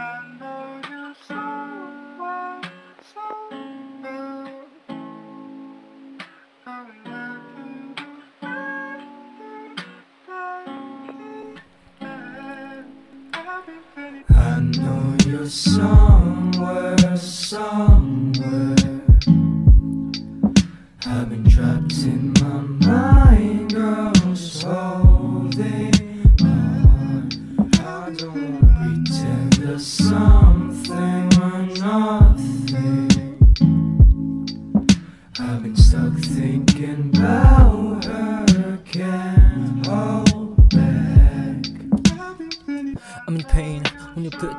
I know you so so well. I'm not I know you're somewhere, pretend there's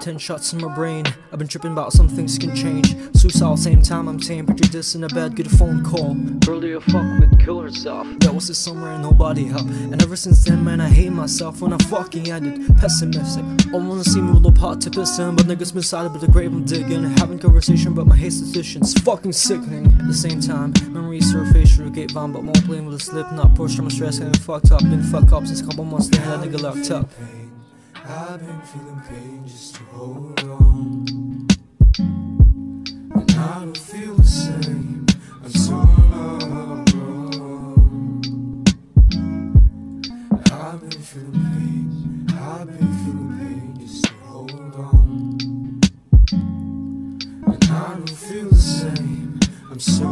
when you put 10 shots in my brain. I've been tripping about some things can change. Suicide, same time I'm tame. Picture this in a bed, get a phone call. You fuck with kill herself? That was the summer and nobody helped. And ever since then, man, I hate myself when I fucking ended. Pessimistic. All wanna see me with a pot to piss in, but niggas been silent, but the grave I'm digging. Having conversation, but my hate decisions fucking sickening. At the same time, memories surface through a gate bomb, but won't playing with a slip, not push. I'm stressed, getting fucked up. Been fucked up since a couple months, then that nigga locked up. I've been feeling pain just to hold on. And I don't feel the same. I'm so alone. I've been feeling pain. I've been feeling pain just to hold on. And I don't feel the same. I'm so